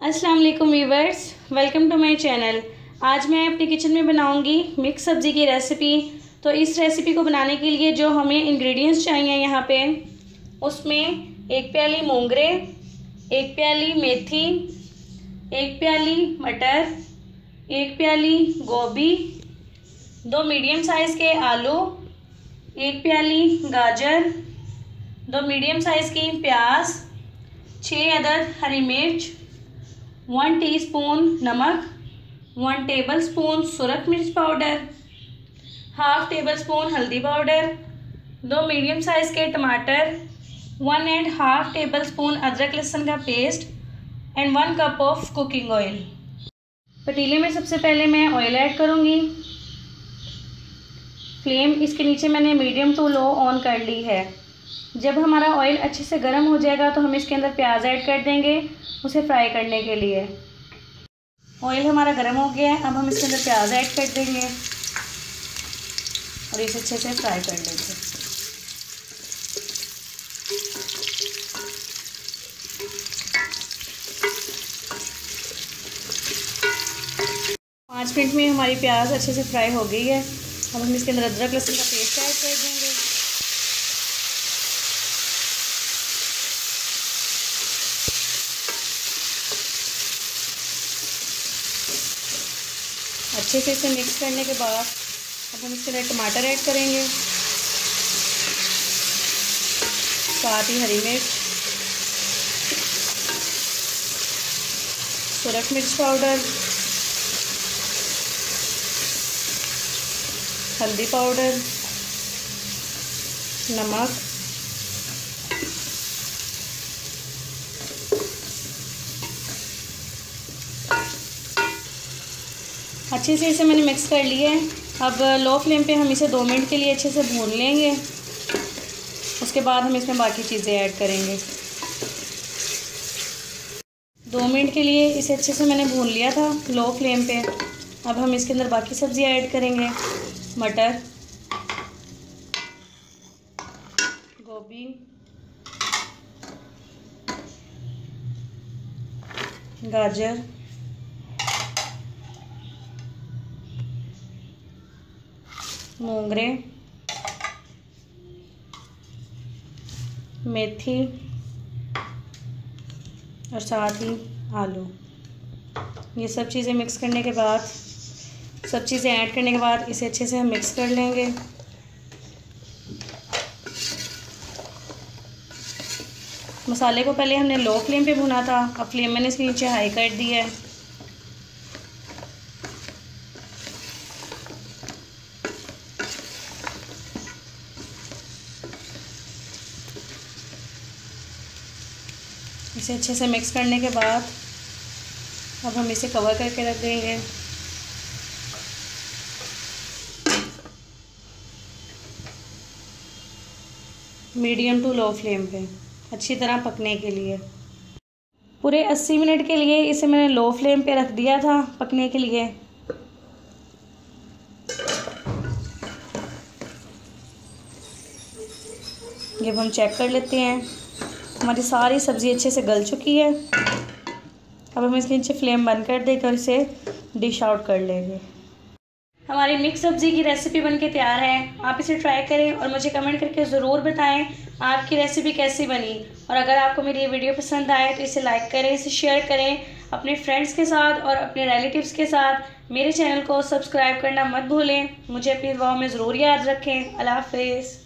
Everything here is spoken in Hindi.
अस्सलाम वालेकुम viewers welcome to my channel. आज मैं अपने किचन में बनाऊँगी मिक्स सब्ज़ी की रेसिपी। तो इस रेसिपी को बनाने के लिए जो हमें इंग्रेडिएंट्स चाहिए यहाँ पे, उसमें एक प्याली मोंगरे, एक प्याली मेथी, एक प्याली मटर, एक प्याली गोभी, दो मीडियम साइज़ के आलू, एक प्याली गाजर, दो मीडियम साइज़ की प्याज छः अदद हरी मिर्च वन टीस्पून नमक वन टेबल स्पून सुरख मिर्च पाउडर हाफ़ टेबल स्पून हल्दी पाउडर दो मीडियम साइज़ के टमाटर one and half tablespoon अदरक लहसुन का paste and one cup of cooking oil पतीले में सबसे पहले मैं ऑयल ऐड करूँगी। फ्लेम इसके नीचे मैंने मीडियम टू लो ऑन कर ली है। जब हमारा ऑयल अच्छे से गर्म हो जाएगा तो हम इसके अंदर प्याज ऐड कर देंगे उसे फ्राई करने के लिए। ऑयल हमारा गर्म हो गया है, अब हम इसके अंदर प्याज ऐड कर देंगे और इसे अच्छे से फ्राई कर लेंगे। पाँच मिनट में हमारी प्याज अच्छे से फ्राई हो गई है। अब हम इसके अंदर अदरक लहसुन का पेस्ट ऐड कर देंगे। अच्छे से इसे मिक्स करने के बाद अब हम इसके अंदर टमाटर ऐड करेंगे। साथ ही हरी मिर्च। सुरख मिर्च पाउडर हल्दी पाउडर नमक। अच्छे से इसे मैंने मिक्स कर लिया है। अब लो फ्लेम पे हम इसे दो मिनट के लिए अच्छे से भून लेंगे। उसके बाद हम इसमें बाकी चीज़ें ऐड करेंगे। दो मिनट के लिए इसे अच्छे से मैंने भून लिया था लो फ्लेम पे। अब हम इसके अंदर बाकी सब्ज़ियाँ ऐड करेंगे। मटर, गोभी, गाजर मोंगरे, मेथी और साथ ही आलू। ये सब चीज़ें मिक्स करने के बाद, सब चीज़ें ऐड करने के बाद इसे अच्छे से हम मिक्स कर लेंगे। मसाले को पहले हमने लो फ्लेम पे भुना था, अब फ्लेम मैंने इसके नीचे हाई कर दिया है। इसे अच्छे से मिक्स करने के बाद अब हम इसे कवर करके रख देंगे। मीडियम टू लो फ्लेम पे, अच्छी तरह पकने के लिए। पूरे 80 मिनट के लिए इसे मैंने लो फ्लेम पे रख दिया था पकने के लिए। जब हम चेक कर लेते हैं हमारी सारी सब्ज़ी अच्छे से गल चुकी है। अब हम इसके नीचे फ्लेम बंद कर देकर इसे डिश आउट कर लेंगे। हमारी मिक्स सब्ज़ी की रेसिपी बनके तैयार है। आप इसे ट्राई करें और मुझे कमेंट करके ज़रूर बताएँ आपकी रेसिपी कैसी बनी। और अगर आपको मेरी ये वीडियो पसंद आए तो इसे लाइक करें, इसे शेयर करें अपने फ्रेंड्स के साथ और अपने रिलेटिव्स के साथ। मेरे चैनल को सब्सक्राइब करना मत भूलें। मुझे अपनी दुआओं में ज़रूर याद रखें। अल्लाह हाफिज़।